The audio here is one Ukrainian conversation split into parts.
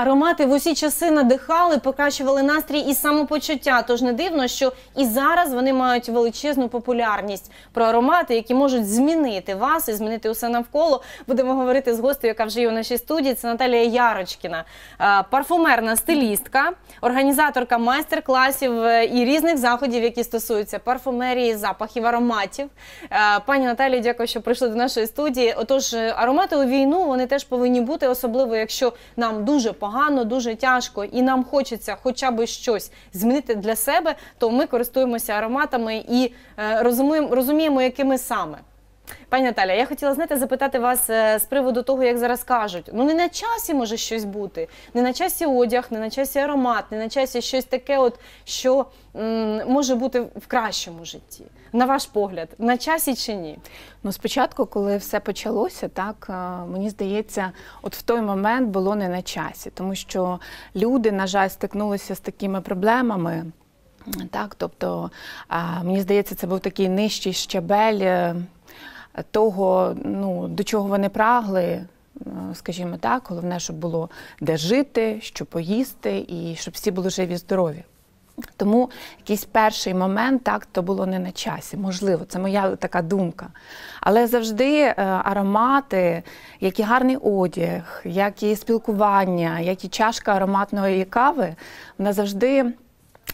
Аромати в усі часи надихали, покращували настрій і самопочуття. Тож не дивно, що і зараз вони мають величезну популярність про аромати, які можуть змінити вас і змінити усе навколо. Будемо говорити з гостею, яка вже є у нашій студії. Це Наталія Ярочкіна, е, парфумерна стилістка, організаторка майстер-класів е, і різних заходів, які стосуються парфумерії, запахів, ароматів. Е, Пані Наталії, дякую, що прийшли до нашої студії. Отож, аромати у війну вони теж повинні бути, особливо якщо нам дуже погано, дуже тяжко, і нам хочеться хоча б щось змінити для себе, то ми користуємося ароматами і е, розуміємо, розуміємо, якими саме. Пані Наталя, я хотіла знаєте, запитати вас е, з приводу того, як зараз кажуть. Ну не на часі може щось бути, не на часі одяг, не на часі аромат, не на часі щось таке, от що м, може бути в кращому житті. На ваш погляд, на часі чи ні? Ну, спочатку, коли все почалося, так е, мені здається, от в той момент було не на часі, тому що люди, на жаль, стикнулися з такими проблемами. Так, тобто, мені здається, це був такий нижчий щабель е, того, ну, до чого вони прагли, е, скажімо так, головне, щоб було де жити, що поїсти, і щоб всі були живі, здорові. Тому якийсь перший момент так то було не на часі. Можливо, це моя така думка. Але завжди е, аромати, як і гарний одяг, як і спілкування, як і чашка ароматної кави, вона завжди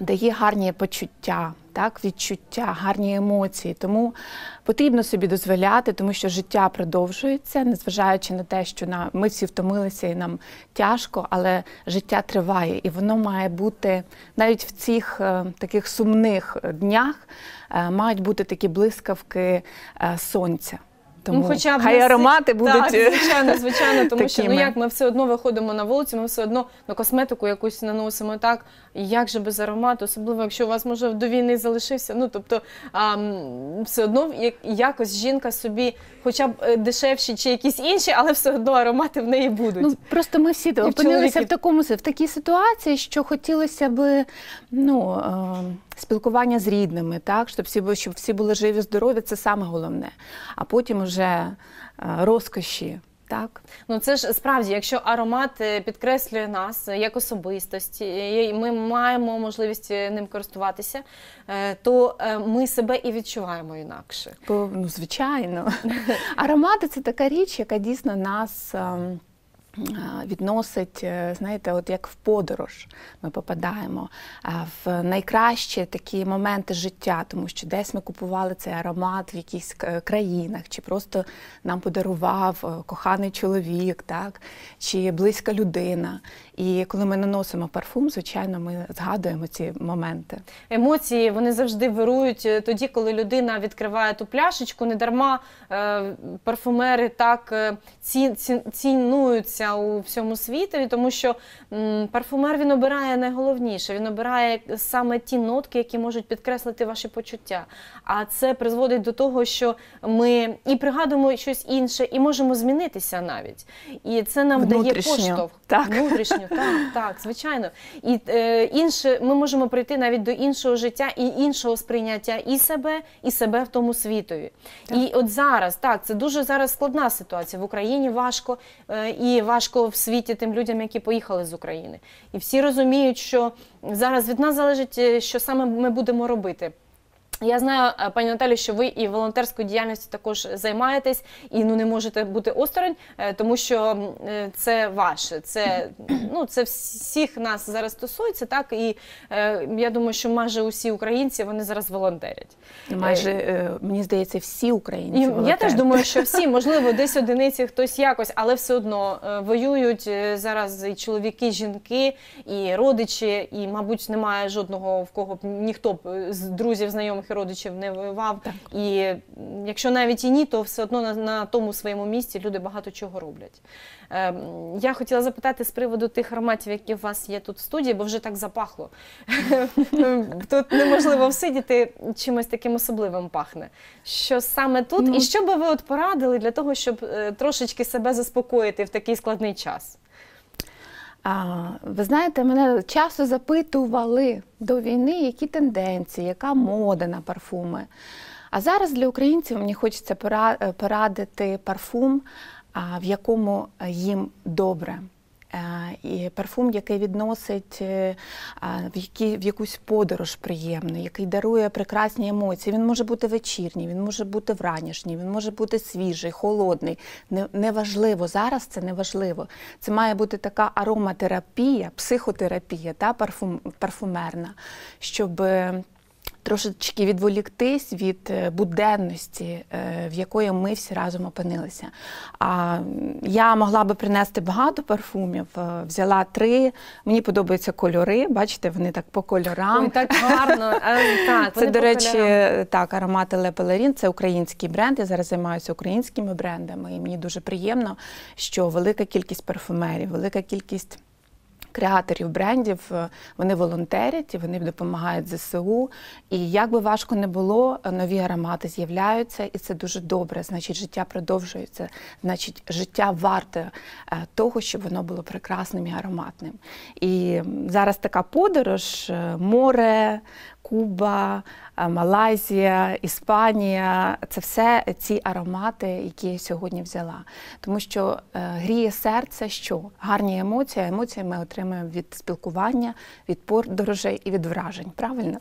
дає гарні почуття, так, відчуття, гарні емоції. Тому потрібно собі дозволяти, тому що життя продовжується, незважаючи на те, що на, ми всі втомилися і нам тяжко, але життя триває, і воно має бути навіть в цих е, таких сумних днях е, мають бути такі блискавки е, сонця. Тому ну, хоча б хай аромати будуть так, звичайно, звичайно, тому що ну як ми все одно виходимо на вулицю, ми все одно на косметику якусь наносимо так. І як же без аромату, особливо якщо у вас може до війни залишився. Ну тобто а, все одно як- якось жінка собі, хоча б е, дешевші чи якісь інші, але все одно аромати в неї будуть. Ну просто ми всі опинилися в такому в такій ситуації, що хотілося би ну, е, спілкування з рідними, так щоб всі щоб всі були живі, здорові, це саме головне. А потім вже е, розкоші. Так, Ну це ж справді, якщо аромат е, підкреслює нас як особистості, і ми маємо можливість е, ним користуватися, то ми себе і відчуваємо інакше. Ну звичайно. Аромати це така річ, яка дійсно нас. Відносить, е, знаєте, от як в подорож ми попадаємо в найкращі такі моменти життя, тому що десь ми купували цей аромат в якихось країнах, чи просто нам подарував е, коханий чоловік, так, чи близька людина. І коли ми наносимо парфум, звичайно, ми згадуємо ці моменти. Емоції вони завжди вирують е, тоді, коли людина відкриває ту пляшечку. Не дарма е, парфумери так е, у всьому світові, тому що м, парфумер він обирає найголовніше. Він обирає саме ті нотки, які можуть підкреслити ваші почуття. А це призводить до того, що ми і пригадуємо щось інше, і можемо змінитися навіть. І це нам дає поштовх. Так. Внутрішньо, так, так, звичайно. І е, інше, ми можемо прийти навіть до іншого життя і іншого сприйняття і себе, і себе в тому світові. І от зараз, так, це дуже зараз складна ситуація. В Україні важко е, і важко в світі тим людям, які поїхали з України. І всі розуміють, що зараз від нас залежить, е, що саме ми будемо робити. Я знаю, е, пані Наталі, що ви і волонтерською діяльністю також займаєтесь, і ну не можете бути осторонь, е, тому що е, це ваше. Це ну це всіх нас зараз стосується, так і е, я думаю, що майже усі українці вони зараз волонтерять. Майже е, мені здається, всі українці. І я теж думаю, що всі, можливо, десь одиниці хтось якось, але все одно е, воюють зараз і чоловіки, і жінки, і родичі, і, мабуть, немає жодного в кого б ніхто б з друзів, знайомих і родичів не воював. Так. І якщо навіть і ні, то все одно на, на тому своєму місці люди багато чого роблять. Е, Я хотіла запитати з приводу тих ароматів, які у вас є тут в студії, бо вже так запахло. Тут неможливо всидіти, чимось таким особливим пахне. Що саме тут, Ну. і що би ви от порадили для того, щоб е, трошечки себе заспокоїти в такий складний час? А, ви знаєте, мене часто запитували до війни, які тенденції, яка мода на парфуми. А зараз для українців мені хочеться е, порадити парфум, в якому їм добре. Е, і парфум, який відносить е, в, якусь подорож приємну, який дарує прекрасні емоції. Він може бути вечірній, він може бути вранішній, він може бути свіжий, холодний. Не- Неважливо зараз це неважливо. Це має бути така ароматерапія, психотерапія, та парфум, парфумерна, щоб. Трошечки відволіктись від е, буденності, е, в якої ми всі разом опинилися. А я могла би принести багато парфумів, е, взяла три. Мені подобаються кольори. Бачите, вони так по кольорам. Ой, так гарно. Так, Це, до речі, кольорам. так, аромати Le Pèlerin, це український бренд. Я зараз займаюся українськими брендами, і мені дуже приємно, що велика кількість парфумерів, велика кількість. Креаторів брендів е, вони волонтерять вони допомагають ЗСУ. І як би важко не було, нові аромати з'являються, і це дуже добре. Значить, життя продовжується. Значить, життя варте е, того, щоб воно було прекрасним і ароматним. І зараз така подорож: е, море, Куба, е, Малайзія, Іспанія це все ці аромати, які я сьогодні взяла. Тому що е, гріє серце, що гарні емоції, а емоції ми отримуємо від спілкування, від подорожей і від вражень. Правильно?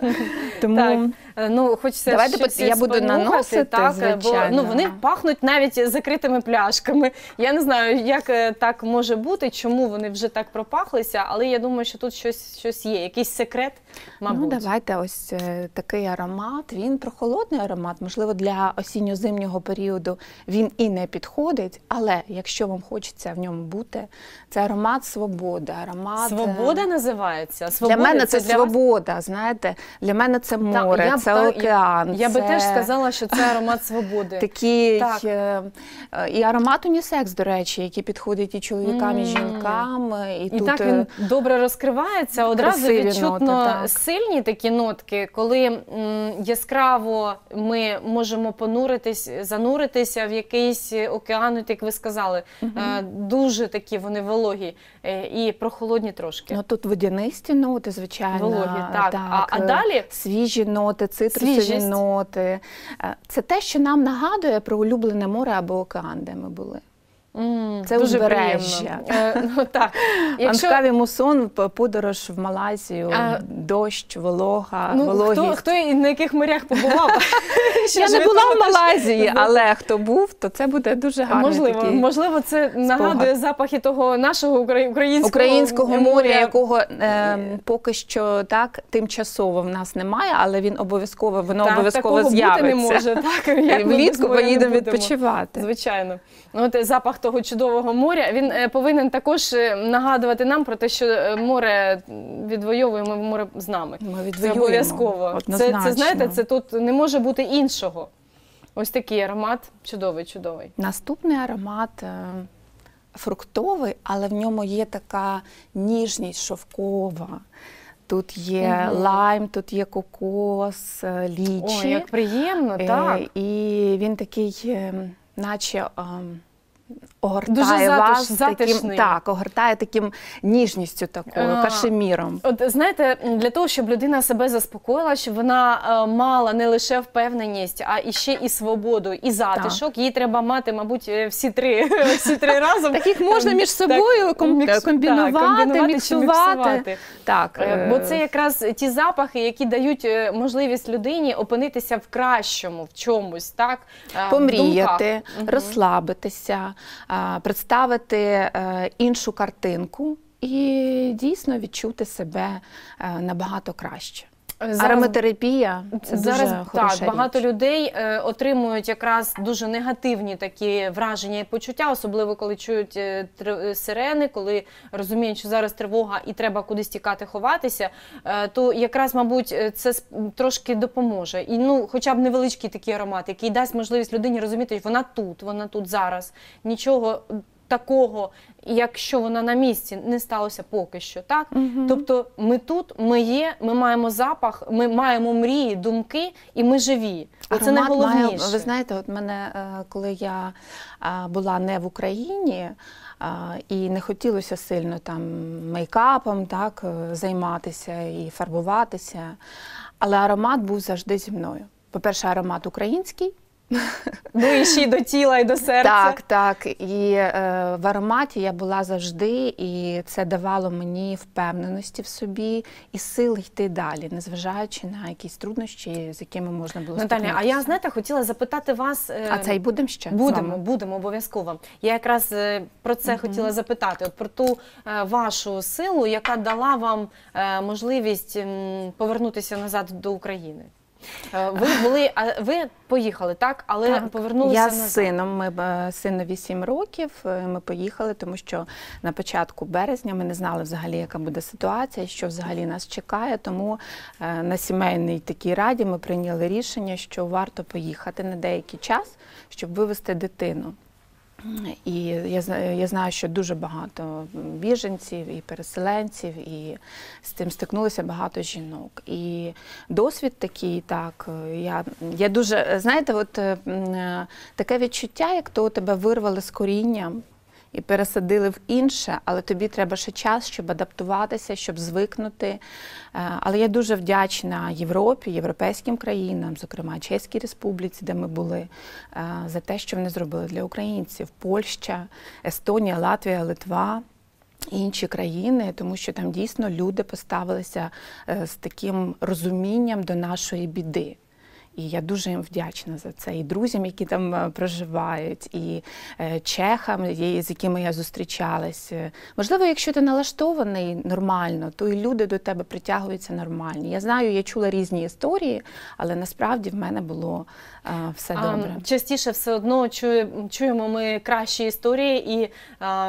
Тому е, ну хочеться Давайте я буду наносити, так, бо звичайно. ну вони пахнуть навіть закритими пляшками. Я не знаю, як так може бути, чому вони вже так пропахлися, але я думаю, що тут щось, щось є, якийсь секрет, мабуть. Давайте ось е, такий аромат. Він прохолодний аромат, можливо, для осінньо-зимнього періоду він і не підходить, але якщо вам хочеться в ньому бути, це аромат свободи. Аромат е, Свобода називається. Для мене це, для вас? свобода. Знаєте, для мене це Так, море, я б це так- океан. Я би це теж сказала, що це аромат свободи. Такий Так. е, і аромат унісекс, до речі, який підходить і чоловікам, і жінкам. І, І тут так він добре розкривається. Одразу відчутно ноти, так. сильні такі нотки, коли яскраво ми можемо понуритись, зануритися в якийсь океан, як ви сказали. Е, дуже такі вони вологі е, і прохолодні трошки. Ну тут водянисті ноти, звичайно. Вологі, так. А- а е, далі? свіжі ноти, цитрусові Свіжість. ноти. Е, Це те, що нам нагадує про улюблене море або океан, де ми були. Це дуже узбережжя. Е, ну, так. Якщо, Анкаві мусон, подорож в Малайзію, А- дощ, волога, ну, вологість. хто, хто і на яких морях побував? Я не була в Малайзії, але хто був, то це буде дуже гарний Можливо, такий можливо, це нагадує запахи того нашого українського, українського моря, якого е, поки що так тимчасово в нас немає, але він обов'язково воно Так, обов'язково з'явиться. не може. Так, як Влітку поїдемо відпочивати. Звичайно. Ну, От е, запах того чудового моря він е, повинен також е, нагадувати нам про те, що е, море відвоюємо, море з нами. Ми Це обов'язково. Це, це знаєте, це тут не може бути іншого. Ось такий аромат чудовий, чудовий. Наступний аромат фруктовий, але в ньому є така ніжність шовкова. Тут є Мгм. лайм, тут є кокос, лічі. Ой, як приємно, так. І він такий, наче. Огортає Дуже затиш- вас таким, так, огортає таким ніжністю такою, А. кашеміром. От знаєте, для того, щоб людина себе заспокоїла, щоб вона е, мала не лише впевненість, а і ще і свободу, і затишок. Їй треба мати, мабуть, е, всі три, всі три разом. Таких можна між собою мікс- комбінувати, так, комбінувати міксувати. міксувати. Так, Е, Бо е, це якраз ті запахи, які дають е, можливість людині опинитися в кращому, в чомусь, так е, в помріяти. Мгм. розслабитися, представити е, іншу картинку і дійсно відчути себе е, набагато краще. Зараз- Ароматерапія це Зараз дуже так хороша багато річ. людей е, отримують якраз дуже негативні такі враження і почуття, особливо коли чують е, тр- е, сирени, коли розуміють, що зараз тривога і треба кудись тікати, ховатися. Е, то якраз, мабуть, е, це трошки допоможе. І ну, хоча б невеличкий такий аромат, який дасть можливість людині розуміти, що вона тут, вона тут зараз. Нічого такого, якщо вона на місці, не сталося поки що. Так? Мгм. Тобто ми тут, ми є, ми маємо запах, ми маємо мрії, думки, і ми живі. Оце найголовніше. Має, ви знаєте, от мене, е, коли я була не в Україні і не хотілося сильно там мейкапом так, е, займатися і фарбуватися, але аромат був завжди зі мною. По-перше, аромат український, ближчий до тіла і до серця. Так, так. І е, в ароматі я була завжди, і це давало мені впевненості в собі і сил йти далі, незважаючи на якісь труднощі, з якими можна було Наталя, а я знаєте, хотіла запитати вас. е, А це і будемо ще Будемо, будемо обов'язково. Я якраз е, про це хотіла запитати. От про ту е, вашу силу, яка дала вам е, можливість повернутися назад до України. Е, Ви були, а ви поїхали, так? Але Так. повернулися Я назад. з сином. Ми е, синові 7 років. е, Ми поїхали, тому що на початку березня ми не знали взагалі, яка буде ситуація, що взагалі нас чекає. Тому е, на сімейній такій раді ми прийняли рішення, що варто поїхати на деякий час, щоб вивезти дитину. І я, я знаю, що дуже багато біженців і переселенців, і з цим стикнулося багато жінок. І досвід такий, так, я, я дуже, знаєте, от таке відчуття, як то тебе вирвали з корінням і пересадили в інше, але тобі треба ще час, щоб адаптуватися, щоб звикнути. Е, Але я дуже вдячна Європі, європейським країнам, зокрема Чеській Республіці, де ми були, е, за те, що вони зробили для українців. Польща, Естонія, Латвія, Литва. Інші країни, тому що там дійсно люди поставилися е, з таким розумінням до нашої біди. І я дуже їм вдячна за це. І друзям, які там е, проживають, і е, чехам, з якими я зустрічалась. Е, Можливо, якщо ти налаштований нормально, то і люди до тебе притягуються нормальні. Я знаю, я чула різні історії, але насправді в мене було е, все добре. Частіше все одно чує, чуємо ми кращі історії, і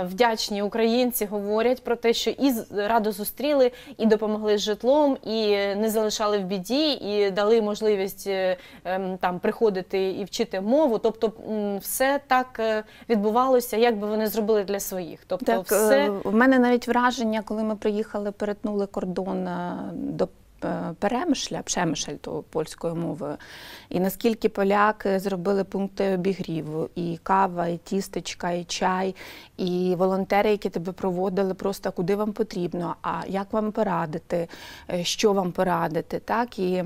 вдячні українці говорять про те, що і радо зустріли, і допомогли з житлом, і не залишали в біді, і дали можливість ем, там приходити і вчити мову. Тобто, все так е, відбувалося, як би вони зробили для своїх. Тобто, Так, все е, в мене навіть враження, коли ми приїхали, перетнули кордон е, до Перемишля, Пшемишель, то польською мовою, і наскільки поляки зробили пункти обігріву, і кава, і тістечка, і чай, і волонтери, які тебе проводили, просто куди вам потрібно, а як вам порадити, що вам порадити, так і.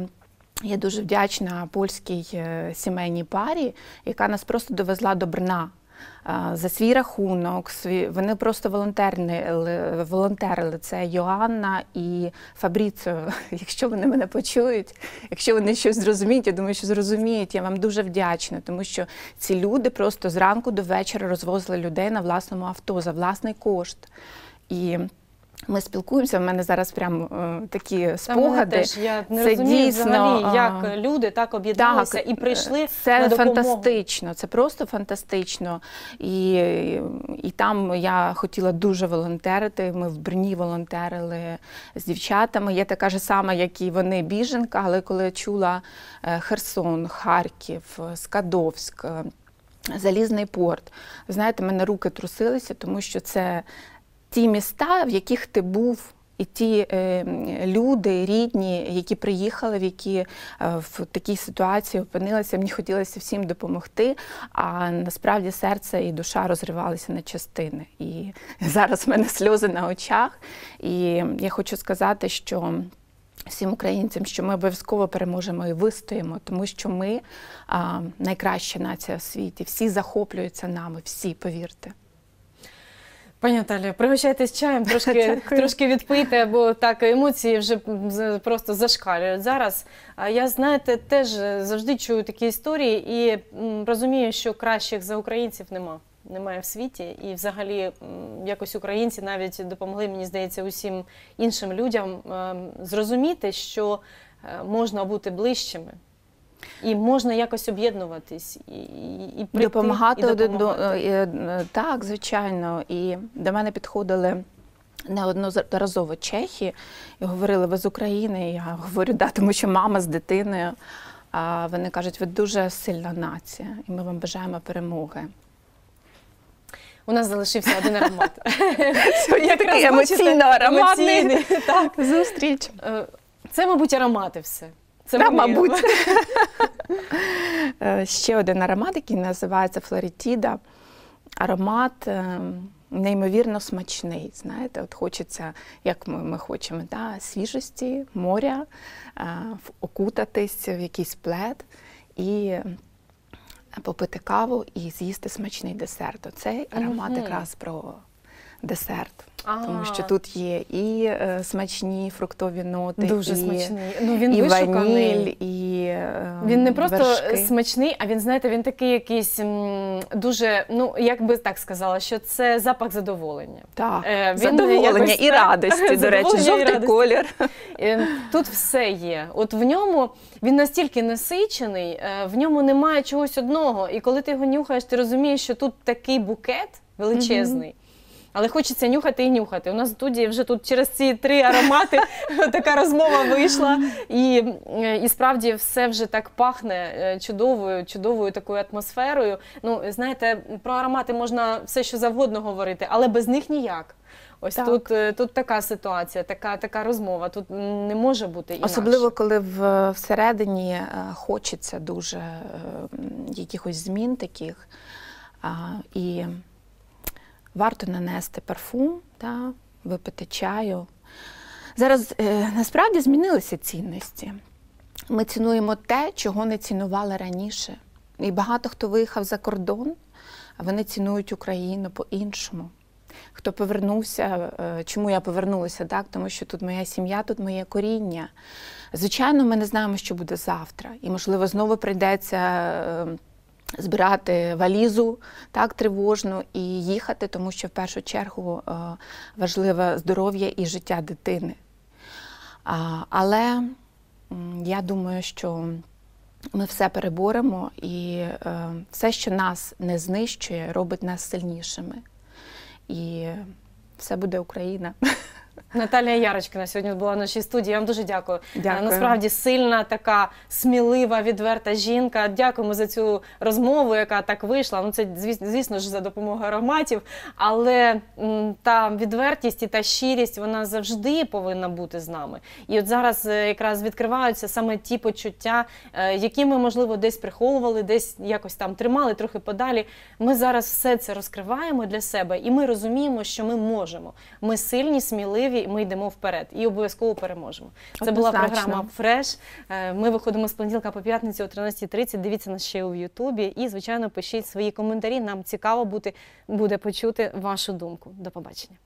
Я дуже вдячна польській е, сімейній парі, яка нас просто довезла до Брна. За свій рахунок, вони просто волонтерили, волонтерили. Це Йоанна і Фабріцо. Якщо вони мене почують, якщо вони щось зрозуміють, я думаю, що зрозуміють. Я вам дуже вдячна, тому що ці люди просто зранку до вечора розвозили людей на власному авто за власний кошт. І ми спілкуємося. В мене зараз прям е, такі спогади. теж я не Це розумію дійсно, взагалі, а, як люди так об'єдналися і прийшли це на допомогу. фантастично, це просто фантастично. І, і там я хотіла дуже волонтерити. Ми в Брні волонтерили з дівчатами. Я така ж сама, як і вони, біженка, але коли я чула е, Херсон, Харків, Скадовськ. е, Залізний порт. Знаєте, мене руки трусилися, тому що це ті міста, в яких ти був, і ті е, люди, рідні, які приїхали, в які е, в такій ситуації опинилися, мені хотілося всім допомогти. А насправді серце і душа розривалися на частини. І зараз в мене сльози на очах. І я хочу сказати, що. Всім українцям, що ми обов'язково переможемо і вистоїмо, тому що ми найкраща нація в світі. Всі захоплюються нами, всі, повірте. Пані Наталі, пригощайтесь чаєм, трошки, трошки відпийте, бо так емоції вже просто зашкалюють зараз. А я, знаєте, теж завжди чую такі історії і розумію, що кращих за українців нема. Немає в світі, і взагалі якось українці навіть допомогли, мені здається, усім іншим людям ем, зрозуміти, що е, можна бути ближчими, і можна якось об'єднуватись і, і, прийти, допомагати і один до допомагати. е, е, так, звичайно. І до мене підходили. Неодноразово чехи і говорили, ви з України. Я говорю, да, тому що мама з дитиною. А вони кажуть, ви дуже сильна нація, і ми вам бажаємо перемоги. У нас залишився один аромат. Сьогодні такий емоційно ароматний зустріч. Е, Це, мабуть, аромати все. Це вони. мабуть. Е, Ще один аромат, який називається Флорітіда. Аромат е, неймовірно смачний. Знаєте, от хочеться, як ми, ми хочемо, да, свіжості, моря, е, окутатись в якийсь плед і попити каву і з'їсти смачний десерт. Оцей аромат якраз про десерт. Тому що тут є і е, смачні фруктові ноти, Дуже і, смачний. Ну він і вишуканий. ваніль, і е, Він не просто вершки. смачний, а він, знаєте, він такий якийсь м, дуже, ну як би так сказала, що це запах задоволення. Так, Е, він задоволення якось і так- радості, до речі, Задоволення і жовтий радості. колір. Е, Тут все є. От в ньому він настільки насичений, е, в ньому немає чогось одного. І коли ти його нюхаєш, ти розумієш, що тут такий букет величезний. Але хочеться нюхати і нюхати. У нас в студії вже тут через ці три аромати така розмова вийшла. І, е, і справді все вже так пахне е, чудовою, чудовою такою атмосферою. Ну, знаєте, про аромати можна все що завгодно говорити, але без них ніяк. Ось Так. тут, е, тут така ситуація, така, така розмова. Тут не може бути інакше. Особливо, коли в, всередині хочеться дуже е, якихось змін таких. А, і варто нанести парфум, та, випити чаю. Зараз е, насправді змінилися цінності. Ми цінуємо те, чого не цінували раніше. І багато хто виїхав за кордон, а вони цінують Україну по-іншому. Хто повернувся, е, чому я повернулася, так? тому що тут моя сім'я, тут моє коріння. Звичайно, ми не знаємо, що буде завтра. І, можливо, знову прийдеться е, збирати валізу так, тривожну і їхати, тому що в першу чергу е, важливе здоров'я і життя дитини. Але я думаю, що ми все переборемо, і е, все, що нас не знищує, робить нас сильнішими. І все буде Україна. Наталія Ярочкина сьогодні була в нашій студії. Я вам дуже дякую. Дякую. Е, Насправді сильна, така смілива, відверта жінка. Дякуємо за цю розмову, яка так вийшла. Ну це звісно, ж за допомогою ароматів. Але та відвертість і та щирість вона завжди повинна бути з нами. І от зараз е, якраз відкриваються саме ті почуття, е, які ми можливо десь приховували, десь якось там тримали трохи подалі. Ми зараз все це розкриваємо для себе, і ми розуміємо, що ми можемо. Ми сильні, сміливі, і ми йдемо вперед і обов'язково переможемо. Це була програма Фреш. Ми виходимо з понеділка по п'ятницю о 13.30. Дивіться нас ще у Ютубі. І, звичайно, пишіть свої коментарі. Нам цікаво бути, буде почути вашу думку. До побачення.